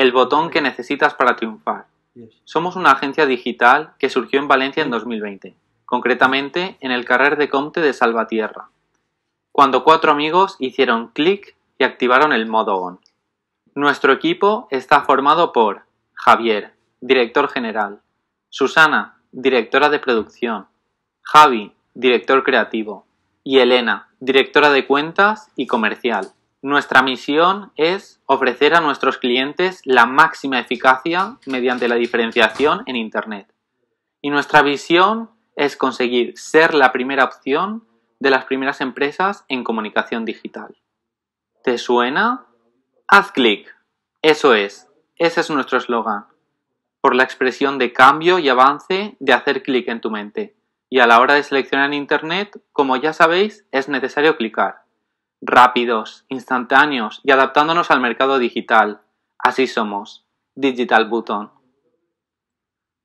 el botón que necesitas para triunfar. Somos una agencia digital que surgió en Valencia en 2020, concretamente en el carrer de Comte de Salvatierra, cuando cuatro amigos hicieron clic y activaron el modo on. Nuestro equipo está formado por Javier, director general, Susana, directora de producción, Javi, director creativo, y Elena, directora de cuentas y comercial. Nuestra misión es ofrecer a nuestros clientes la máxima eficacia mediante la diferenciación en Internet. Y nuestra visión es conseguir ser la primera opción de las primeras empresas en comunicación digital. ¿Te suena? Haz clic. Eso es. Ese es nuestro eslogan. Por la expresión de cambio y avance de hacer clic en tu mente. Y a la hora de seleccionar Internet, como ya sabéis, es necesario clicar rápidos, instantáneos y adaptándonos al mercado digital. Así somos. Digital Button.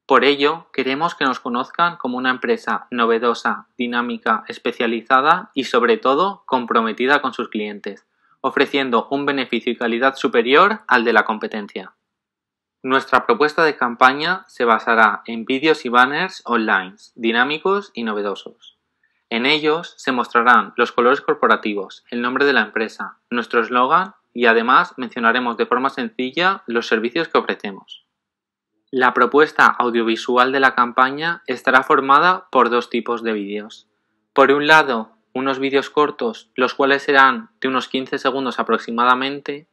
Por ello, queremos que nos conozcan como una empresa novedosa, dinámica, especializada y sobre todo comprometida con sus clientes, ofreciendo un beneficio y calidad superior al de la competencia. Nuestra propuesta de campaña se basará en vídeos y banners online, dinámicos y novedosos. En ellos se mostrarán los colores corporativos, el nombre de la empresa, nuestro eslogan y además mencionaremos de forma sencilla los servicios que ofrecemos. La propuesta audiovisual de la campaña estará formada por dos tipos de vídeos. Por un lado, unos vídeos cortos, los cuales serán de unos 15 segundos aproximadamente,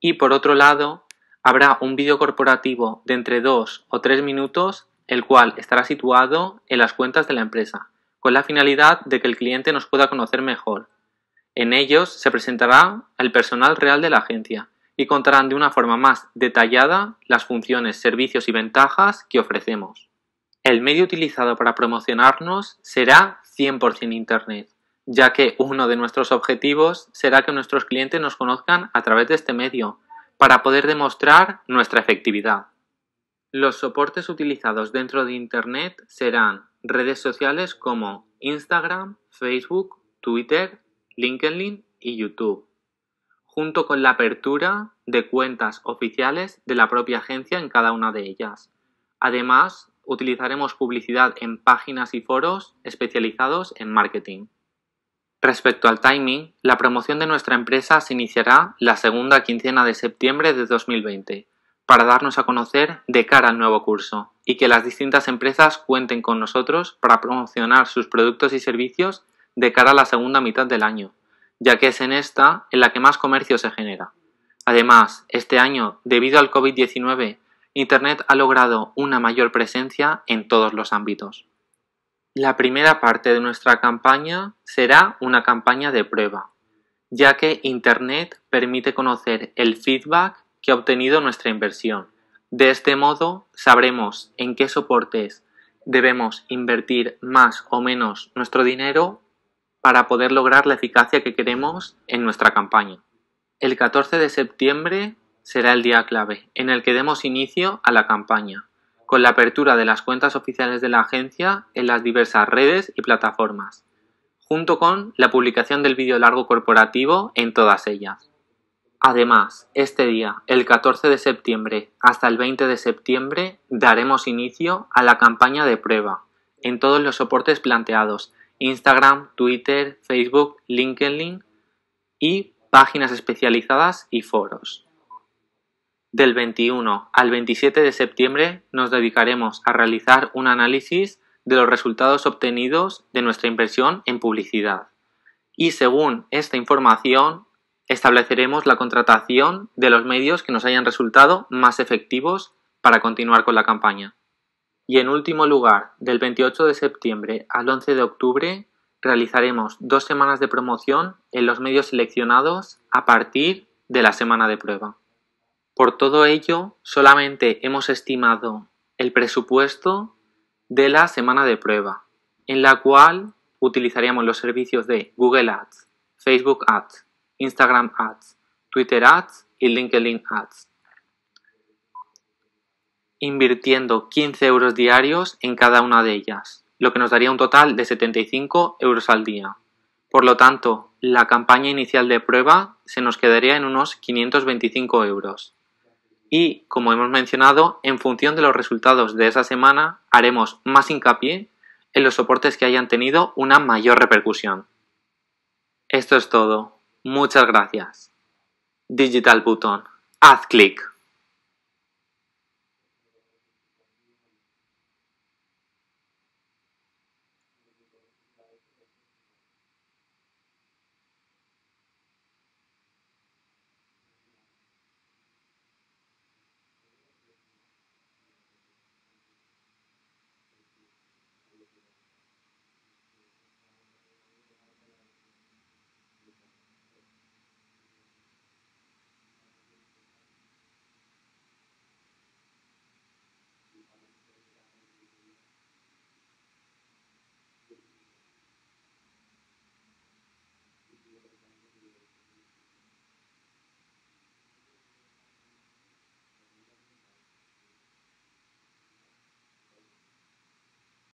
y por otro lado, habrá un vídeo corporativo de entre 2 o 3 minutos, el cual estará situado en las cuentas de la empresa, con la finalidad de que el cliente nos pueda conocer mejor. En ellos se presentará el personal real de la agencia y contarán de una forma más detallada las funciones, servicios y ventajas que ofrecemos. El medio utilizado para promocionarnos será 100% Internet, ya que uno de nuestros objetivos será que nuestros clientes nos conozcan a través de este medio, para poder demostrar nuestra efectividad. Los soportes utilizados dentro de Internet serán redes sociales como Instagram, Facebook, Twitter, LinkedIn y YouTube, junto con la apertura de cuentas oficiales de la propia agencia en cada una de ellas. Además, utilizaremos publicidad en páginas y foros especializados en marketing. Respecto al timing, la promoción de nuestra empresa se iniciará la segunda quincena de septiembre de 2020 para darnos a conocer de cara al nuevo curso y que las distintas empresas cuenten con nosotros para promocionar sus productos y servicios de cara a la segunda mitad del año, ya que es en esta en la que más comercio se genera. Además, este año, debido al COVID-19, Internet ha logrado una mayor presencia en todos los ámbitos. La primera parte de nuestra campaña será una campaña de prueba, ya que Internet permite conocer el feedback que ha obtenido nuestra inversión. De este modo sabremos en qué soportes debemos invertir más o menos nuestro dinero para poder lograr la eficacia que queremos en nuestra campaña. El 14 de septiembre será el día clave en el que demos inicio a la campaña, con la apertura de las cuentas oficiales de la agencia en las diversas redes y plataformas, junto con la publicación del vídeo largo corporativo en todas ellas. Además, este día, el 14 de septiembre hasta el 20 de septiembre, daremos inicio a la campaña de prueba en todos los soportes planteados, Instagram, Twitter, Facebook, LinkedIn y páginas especializadas y foros. Del 21 al 27 de septiembre nos dedicaremos a realizar un análisis de los resultados obtenidos de nuestra inversión en publicidad. Y según esta información, estableceremos la contratación de los medios que nos hayan resultado más efectivos para continuar con la campaña. Y en último lugar, del 28 de septiembre al 11 de octubre, realizaremos dos semanas de promoción en los medios seleccionados a partir de la semana de prueba. Por todo ello, solamente hemos estimado el presupuesto de la semana de prueba, en la cual utilizaríamos los servicios de Google Ads, Facebook Ads, Instagram Ads, Twitter Ads y LinkedIn Ads. Invirtiendo 15 euros diarios en cada una de ellas, lo que nos daría un total de 75 euros al día. Por lo tanto, la campaña inicial de prueba se nos quedaría en unos 525 euros. y, como hemos mencionado, en función de los resultados de esa semana haremos más hincapié en los soportes que hayan tenido una mayor repercusión. Esto es todo. Muchas gracias. Digital Button. Haz clic.